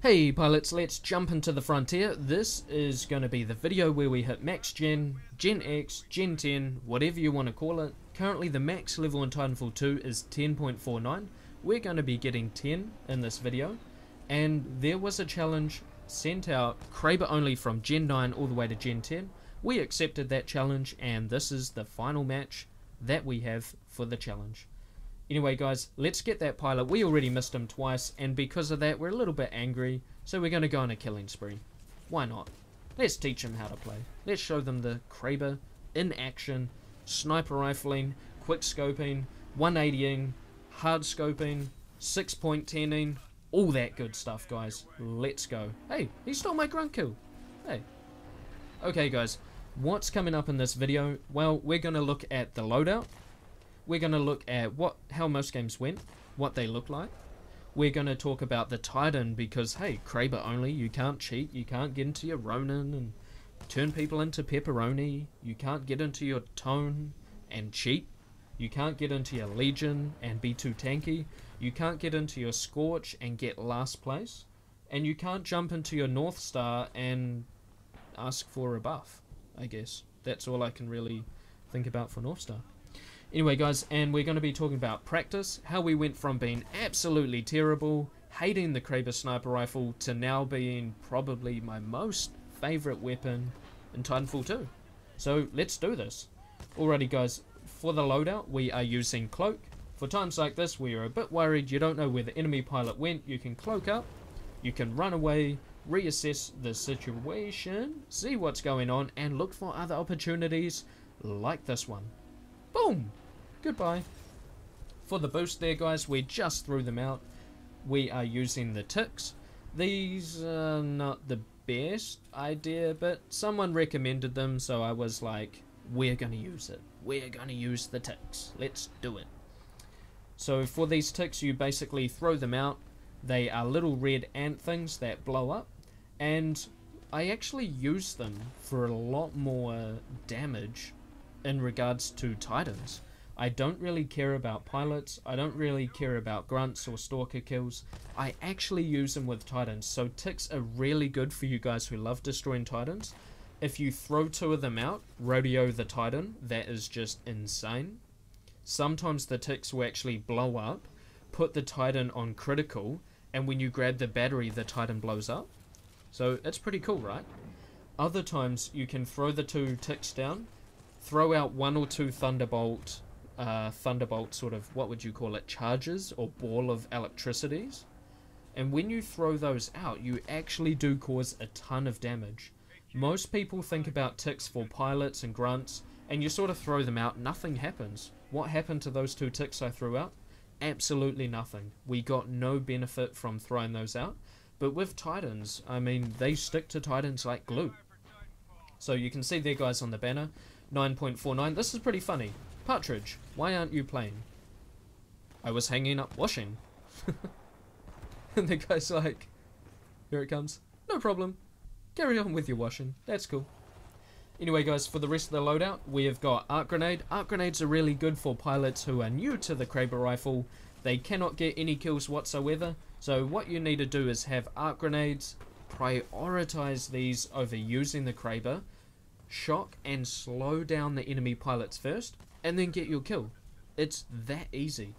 Hey pilots, let's jump into the frontier. This is going to be the video where we hit max gen, gen X, gen 10, whatever you want to call it. Currently the max level in Titanfall 2 is 10.49. We're going to be getting 10 in this video. And there was a challenge sent out, Kraber only from gen 9 all the way to gen 10. We accepted that challenge and this is the final match that we have for the challenge. Anyway, guys, let's get that pilot. We already missed him twice, and because of that, we're a little bit angry, so we're going to go on a killing spree. Why not? Let's teach them how to play. Let's show them the Kraber in action, sniper rifling, quick scoping, 180ing, hard scoping, 6 point tenning, all that good stuff, guys. Let's go. Hey, he stole my grunt kill. Hey. Okay, guys, what's coming up in this video? Well, we're going to look at the loadout, we're going to look at what how most games went, what they look like. We're going to talk about the Titan because, hey, Kraber only, you can't cheat, you can't get into your Ronin and turn people into pepperoni, you can't get into your tone and cheat, you can't get into your Legion and be too tanky, you can't get into your Scorch and get last place, and you can't jump into your North Star and ask for a buff, I guess. That's all I can really think about for North Star. Anyway, guys, and we're going to be talking about practice, how we went from being absolutely terrible, hating the Kraber sniper rifle, to now being probably my most favorite weapon in Titanfall 2. So let's do this. Alrighty, guys, for the loadout, we are using Cloak. For times like this, where you're a bit worried you don't know where the enemy pilot went, you can cloak up, you can run away, reassess the situation, see what's going on, and look for other opportunities like this one. Boom! Goodbye. For the boost there, guys, we just threw them out. We are using the ticks. These are not the best idea, but someone recommended them, so I was like, we're going to use it. We're going to use the ticks. Let's do it. So for these ticks, you basically throw them out. They are little red ant things that blow up. And I actually use them for a lot more damage in regards to Titans. I don't really care about pilots, I don't really care about grunts or stalker kills. I actually use them with Titans, so ticks are really good for you guys who love destroying Titans. If you throw two of them out, rodeo the Titan, that is just insane. Sometimes the ticks will actually blow up, put the Titan on critical, and when you grab the battery, the Titan blows up. So it's pretty cool, right? Other times you can throw the two ticks down, throw out one or two Thunderbolt, uh, Thunderbolt sort of, what would you call it, charges or ball of electricities. And when you throw those out, you actually do cause a ton of damage. Most people think about ticks for pilots and grunts, and you sort of throw them out, nothing happens. What happened to those two ticks I threw out? Absolutely nothing. We got no benefit from throwing those out. But with Titans, I mean, they stick to Titans like glue. So you can see their guys on the banner, 9.49. This is pretty funny. Partridge, why aren't you playing? I was hanging up washing. and the guy's like, here it comes. No problem. Carry on with your washing. That's cool. Anyway, guys, for the rest of the loadout, we have got Arc Grenade. Arc Grenades are really good for pilots who are new to the Kraber rifle. They cannot get any kills whatsoever. So what you need to do is have Arc Grenades, prioritize these over using the Kraber, shock and slow down the enemy pilots first, and then get your kill. It's that easy.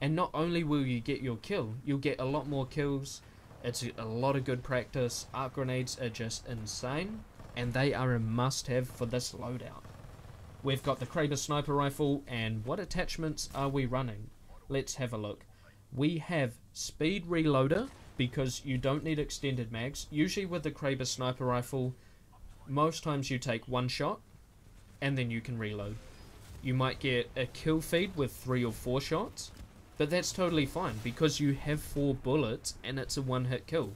And not only will you get your kill, you'll get a lot more kills. It's a lot of good practice. Arc grenades are just insane, and they are a must have for this loadout. We've got the Kraber sniper rifle, and what attachments are we running? Let's have a look. We have speed reloader, because you don't need extended mags. Usually with the Kraber sniper rifle, most times you take one shot and then you can reload. You might get a kill feed with three or four shots, but that's totally fine because you have four bullets and it's a one hit kill.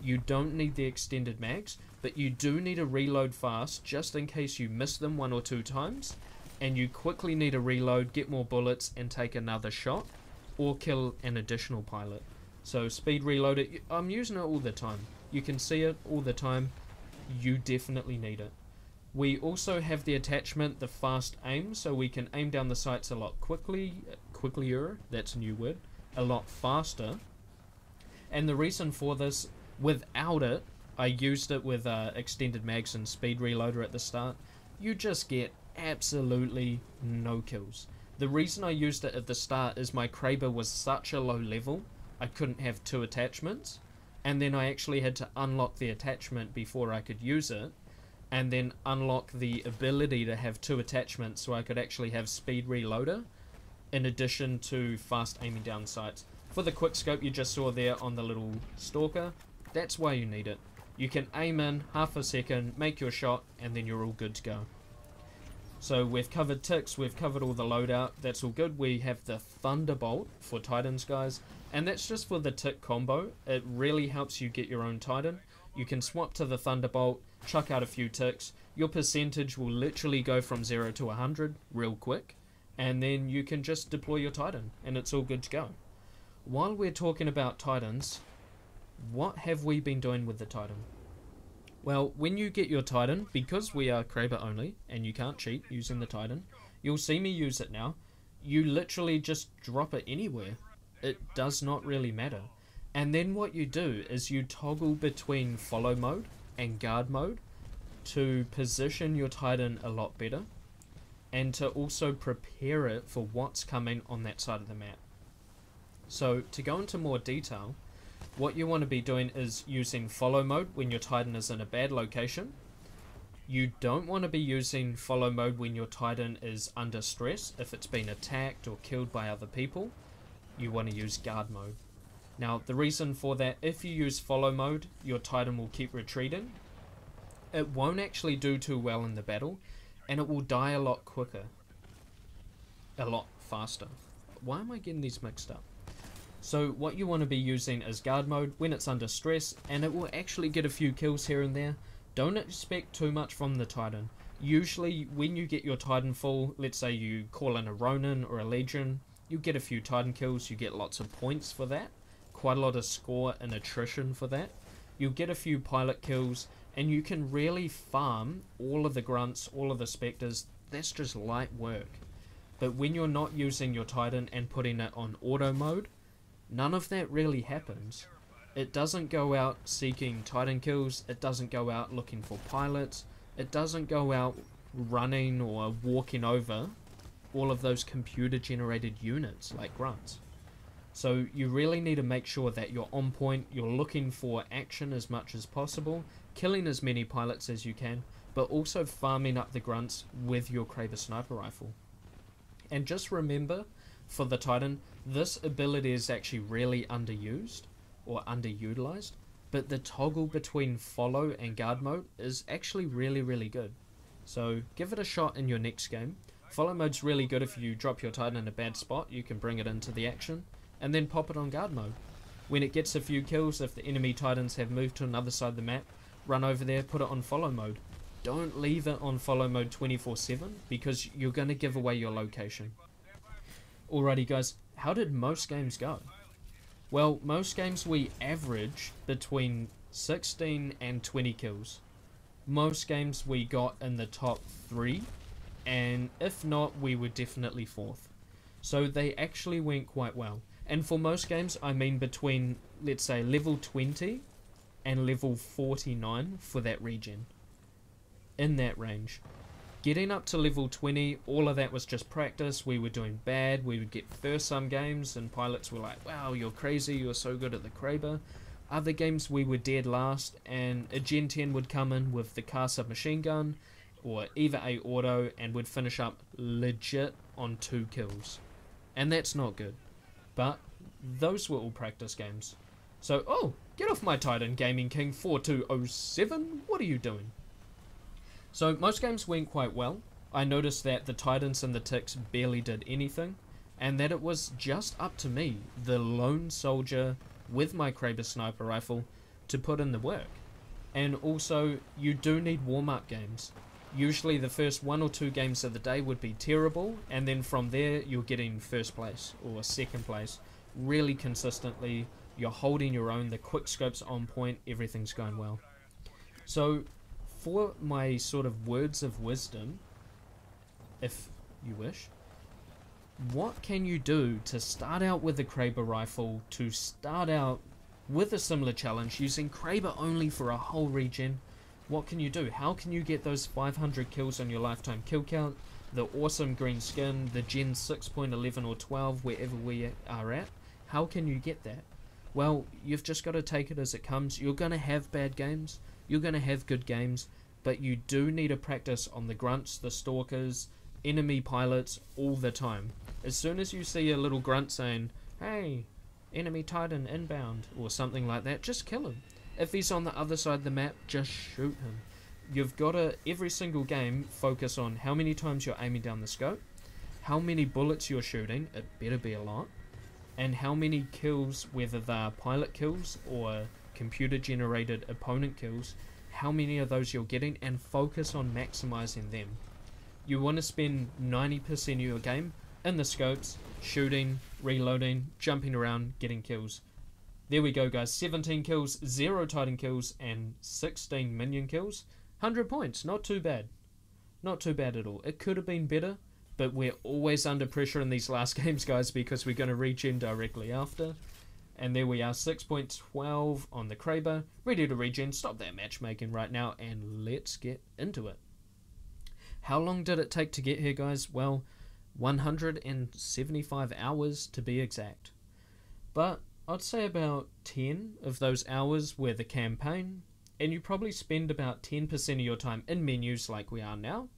You don't need the extended mags, but you do need to reload fast just in case you miss them one or two times, and you quickly need to reload, get more bullets, and take another shot, or kill an additional pilot. So speed reload it, I'm using it all the time. You can see it all the time you definitely need it. We also have the attachment, the fast aim, so we can aim down the sights a lot quickly, quicklier, that's a new word, a lot faster. And the reason for this Without it, I used it with uh, extended mags and speed reloader at the start. You just get absolutely no kills. The reason I used it at the start is my Kraber was such a low level, I couldn't have two attachments, and then I actually had to unlock the attachment before I could use it, and then unlock the ability to have two attachments so I could actually have speed reloader, in addition to fast aiming down sights. For the quick scope you just saw there on the little stalker, that's why you need it. You can aim in half a second, make your shot, and then you're all good to go. So we've covered ticks, we've covered all the loadout, that's all good. We have the Thunderbolt for Titans, guys, and that's just for the tick combo. It really helps you get your own Titan. You can swap to the Thunderbolt, chuck out a few ticks, your percentage will literally go from 0 to 100 real quick, and then you can just deploy your Titan, and it's all good to go. While we're talking about Titans, what have we been doing with the Titan? Well, when you get your Titan, because we are Kraber only, and you can't cheat using the Titan, you'll see me use it now. You literally just drop it anywhere. It does not really matter. And then what you do is you toggle between follow mode and guard mode to position your Titan a lot better and to also prepare it for what's coming on that side of the map. So to go into more detail, what you want to be doing is using follow mode when your Titan is in a bad location. You don't want to be using follow mode when your Titan is under stress, if it's been attacked or killed by other people. You want to use guard mode. Now, the reason for that, if you use follow mode, your Titan will keep retreating. It won't actually do too well in the battle, and it will die a lot quicker. A lot faster. Why am I getting these mixed up? So what you want to be using is guard mode when it's under stress and it will actually get a few kills here and there. Don't expect too much from the Titan. Usually when you get your Titan full, let's say you call in a Ronin or a Legion, you get a few Titan kills, you get lots of points for that. Quite a lot of score and attrition for that. You'll get a few pilot kills and you can really farm all of the grunts, all of the spectres. That's just light work. But when you're not using your Titan and putting it on auto mode, None of that really happens. It doesn't go out seeking Titan kills, it doesn't go out looking for pilots, it doesn't go out running or walking over all of those computer generated units like grunts. So you really need to make sure that you're on point, you're looking for action as much as possible, killing as many pilots as you can, but also farming up the grunts with your Kraber sniper rifle. And just remember, for the Titan, this ability is actually really underused or underutilized, but the toggle between follow and guard mode is actually really, really good. So give it a shot in your next game. Follow mode's really good if you drop your Titan in a bad spot, you can bring it into the action, and then pop it on guard mode. When it gets a few kills, if the enemy Titans have moved to another side of the map, run over there, put it on follow mode. Don't leave it on follow mode 24-7, because you're going to give away your location. Alrighty guys, how did most games go? Well, most games we average between 16 and 20 kills. Most games we got in the top 3, and if not, we were definitely 4th. So they actually went quite well. And for most games, I mean between, let's say, level 20 and level 49 for that region. In that range. Getting up to level 20, all of that was just practice. We were doing bad. We would get first some games, and pilots were like, wow, you're crazy. You're so good at the Kraber. Other games, we were dead last, and a Gen 10 would come in with the car submachine gun or EVA-8 auto and would finish up legit on two kills. And that's not good. But those were all practice games. So, oh, get off my Titan, Gaming King 4207. What are you doing? So most games went quite well. I noticed that the Titans and the Ticks barely did anything, and that it was just up to me, the lone soldier with my Kraber sniper rifle, to put in the work. And also, you do need warm-up games. Usually the first one or two games of the day would be terrible, and then from there you're getting first place or second place really consistently. You're holding your own, the quick scope's on point, everything's going well. So for my sort of words of wisdom, if you wish, what can you do to start out with a Kraber rifle, to start out with a similar challenge using Kraber only for a whole region? What can you do? How can you get those 500 kills on your lifetime kill count? The awesome green skin, the Gen 6.11 or 12, wherever we are at. How can you get that? Well, you've just got to take it as it comes. You're going to have bad games, you're going to have good games, but you do need to practice on the grunts, the stalkers, enemy pilots all the time. As soon as you see a little grunt saying, hey, enemy titan inbound, or something like that, just kill him. If he's on the other side of the map, just shoot him. You've got to, every single game, focus on how many times you're aiming down the scope, how many bullets you're shooting, it better be a lot, and how many kills, whether they're pilot kills or computer generated opponent kills, how many of those you're getting, and focus on maximizing them. You want to spend 90% of your game in the scopes, shooting, reloading, jumping around, getting kills. There we go, guys. 17 kills, 0 Titan kills, and 16 minion kills. 100 points. Not too bad. Not too bad at all. It could have been better, but we're always under pressure in these last games, guys, because we're going to regen directly after. And there we are, 6.12 on the Kraber. Ready to regen. Stop that matchmaking right now, and let's get into it. How long did it take to get here, guys? Well, 175 hours to be exact. But I'd say about 10 of those hours were the campaign, and you probably spend about 10% of your time in menus like we are now,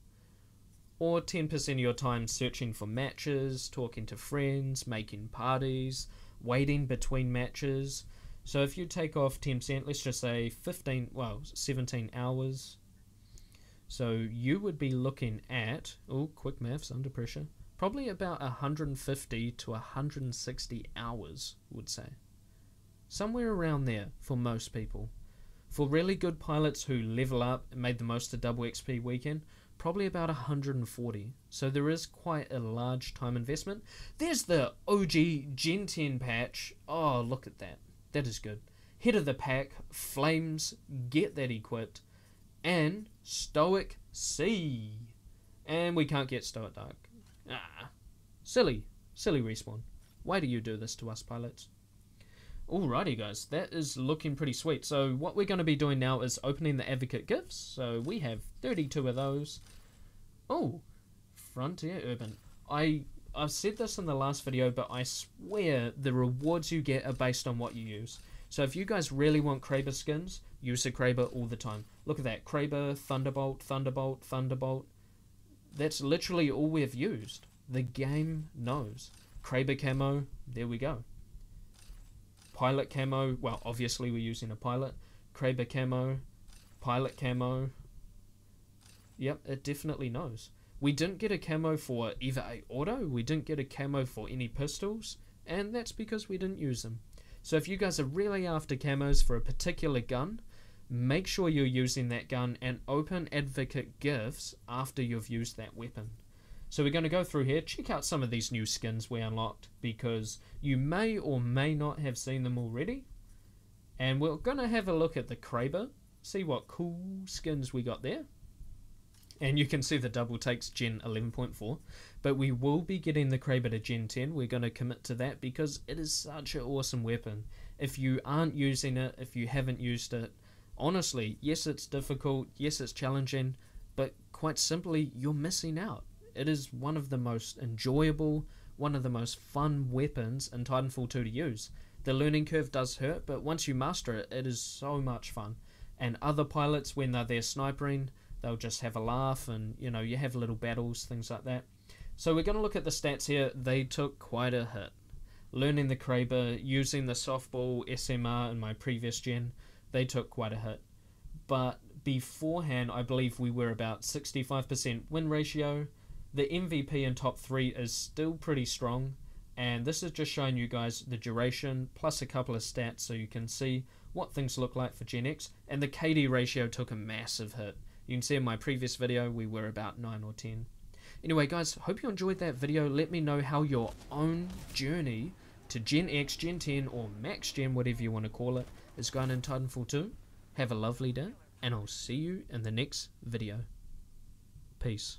or 10% of your time searching for matches, talking to friends, making parties, waiting between matches. So if you take off 10%, let's just say 15, well, 17 hours. So you would be looking at, oh, quick maths under pressure, probably about 150 to 160 hours, would say. Somewhere around there for most people. For really good pilots who level up and made the most of double XP weekend, probably about 140. So there is quite a large time investment. There's the OG Gen 10 patch. Oh, look at that. That is good. Head of the pack, Flames, get that equipped, and Stoic C. And we can't get Stoic Dark. Ah, silly, silly respawn. Why do you do this to us, pilots? Alrighty, guys, that is looking pretty sweet. So what we're going to be doing now is opening the Advocate gifts. So we have 32 of those. Oh, Frontier Urban. I I've said this in the last video, but I swear the rewards you get are based on what you use. So if you guys really want Kraber skins, use the Kraber all the time. Look at that, Kraber, Thunderbolt, Thunderbolt, Thunderbolt. That's literally all we've used. The game knows. Kraber camo, there we go. Pilot camo, well, obviously we're using a pilot. Kraber camo, pilot camo. Yep, it definitely knows. We didn't get a camo for either a auto, we didn't get a camo for any pistols, and that's because we didn't use them. So if you guys are really after camos for a particular gun, make sure you're using that gun and open advocate gifts after you've used that weapon. So we're going to go through here, check out some of these new skins we unlocked because you may or may not have seen them already. And we're going to have a look at the Kraber, see what cool skins we got there. And you can see the double takes Gen 11.4, but we will be getting the Kraber to Gen 10. We're going to commit to that because it is such an awesome weapon. If you aren't using it, if you haven't used it, honestly, yes, it's difficult, yes, it's challenging, but quite simply, you're missing out. It is one of the most enjoyable, one of the most fun weapons in Titanfall 2 to use. The learning curve does hurt, but once you master it, it is so much fun. And other pilots, when they're there snipering, they'll just have a laugh and, you know, you have little battles, things like that. So we're going to look at the stats here. They took quite a hit. Learning the Kraber, using the softball SMR in my previous gen, they took quite a hit. But beforehand, I believe we were about 65% win ratio. The MVP in top 3 is still pretty strong, and this is just showing you guys the duration plus a couple of stats so you can see what things look like for Gen X. And the KD ratio took a massive hit. You can see in my previous video we were about 9 or 10. Anyway guys, hope you enjoyed that video. Let me know how your own journey to Gen X, Gen 10 or Max Gen, whatever you want to call it, is going in Titanfall 2. Have a lovely day, and I'll see you in the next video. Peace.